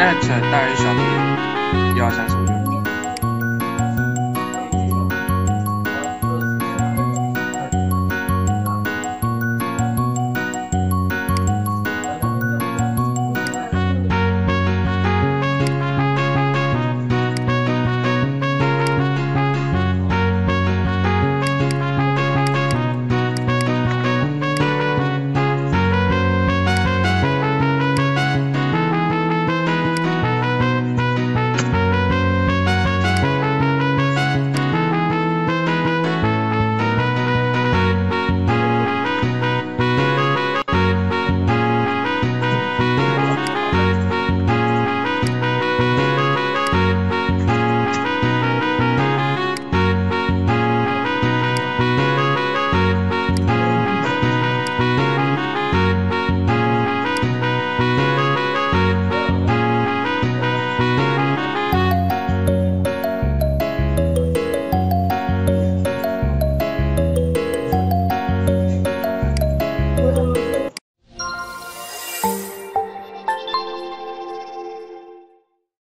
at 大于小于一二三四五六